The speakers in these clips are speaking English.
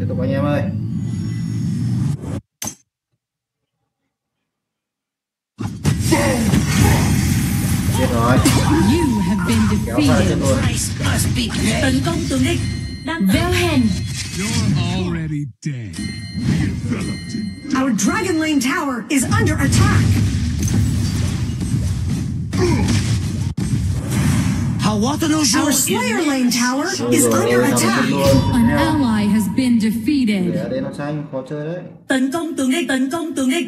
tiếp tục anh em ơi chết rồi You have been kéo ra chết defeated. luôn Tấn công tường địch. Đang Velhen, You're already dead. Our Dragon Lane tower is under attack. Our Slayer Lane tower is under ơi, nằm chết attack. an ally has been defeated. để đây nó xanh khó chơi đấy tấn công tường địch. Tấn công tường địch.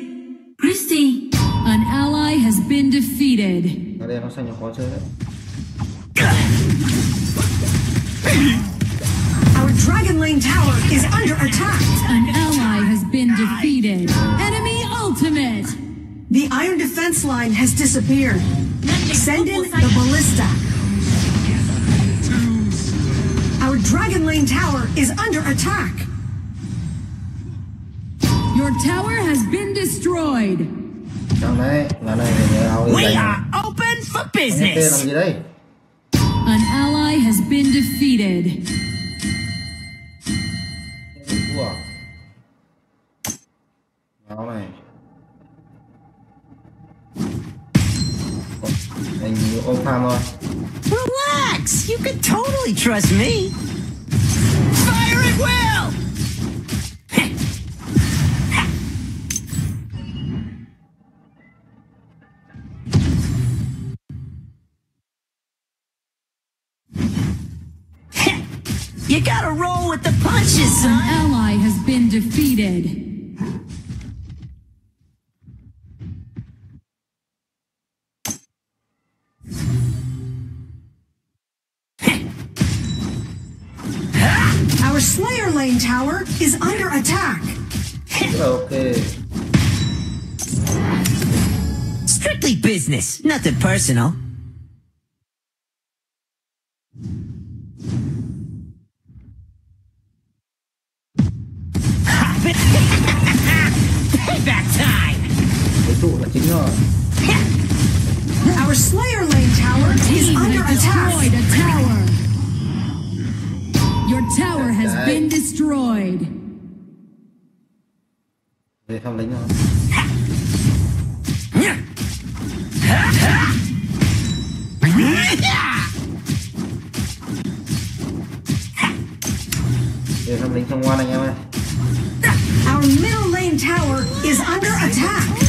Christy. An ally has been defeated. ở đây nó xanh nó khó chơi đấy Our Dragon Lane tower is under attack. An ally has been defeated. Enemy ultimate. The iron defense line has disappeared. Send in the ballista. Dragon Lane tower is under attack. Your tower has been destroyed. Trong đấy là này để nhớ áo We are open for Anh tên làm business. An ally has been defeated. Thua à? áo này Ồ, anh ôm farm thôi Relax. You can totally trust me. You gotta roll with the punches, An ally has been defeated. Our Slayer Lane tower is under attack. ok Strictly business, nothing personal. Trụ là chính rồi Our Slayer Lane tower is under has attack. a tower. Your tower has been destroyed. về thăm lính rồi về thăm lính trong ngoan anh em ơi Our middle lane tower is under attack.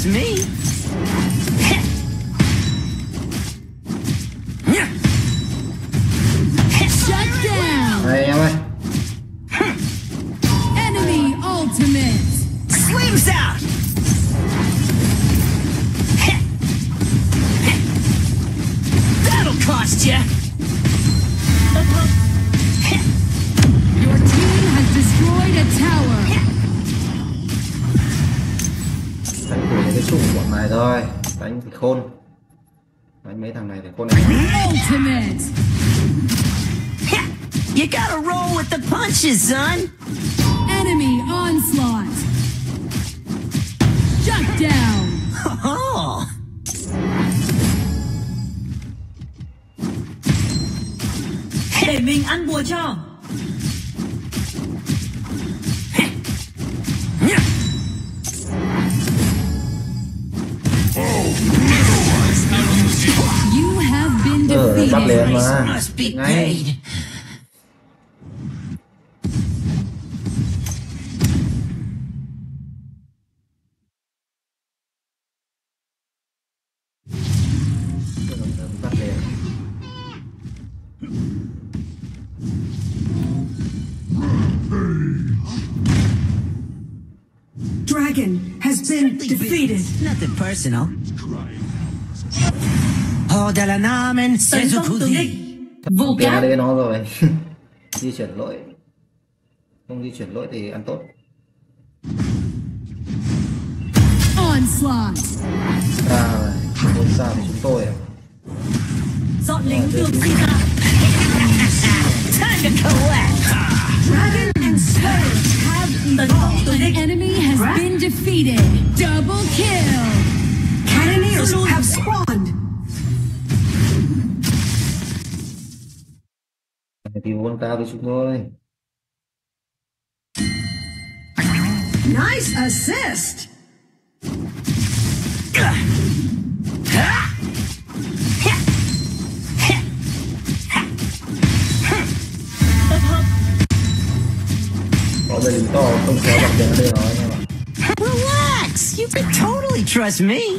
Trust me. Shut down. đây anh Enemy ultimate. Sleeves out! Rồi đánh thì khôn đánh mấy thằng này thì khôn này You gotta roll with the punches, son! Enemy onslaught. Shut down. Oh! Để mình ăn bùa cho. Bắt liền defeated. mà Must be ngay paid. Dragon has been defeated. Nothing personal. Oh, della namen Sezukudi. tiền cát. đây nó rồi di chuyển lỗi không di chuyển lỗi thì ăn tốt Onslaught. rồi không sao thì chúng tôi à. Dọn lính tường xin ra. Time to collect. Dragon and Slayer have địch. enemy has been defeated. Double kill. Cannoneers have spawned. Everyone tao. Nice assist. You could totally trust me.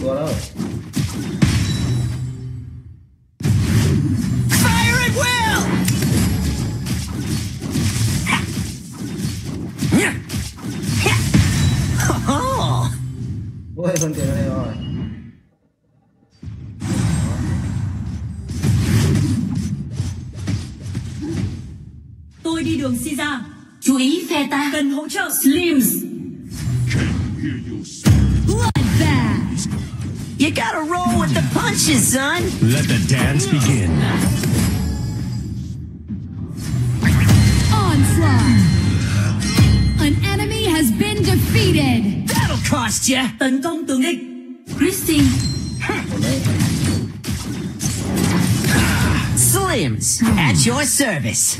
What? Fire at will! Oh! Tôi đi đường si ra Chú ý phe ta. Cần hỗ trợ. Slimz. Bloodbath. You gotta roll with the punches, son. Let the dance begin. Onslaught. An enemy has been defeated. That'll cost you. Tấn công tướng địch. Christy. Slimz, at your service.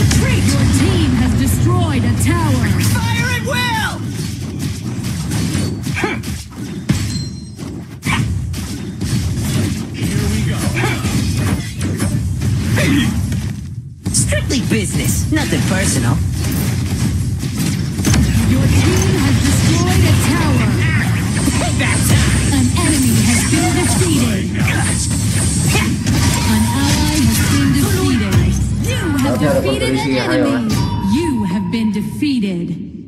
Retreat. Your team has destroyed a tower. Fire at will. Here we go. Strictly business, nothing personal. Enemy. You have been defeated.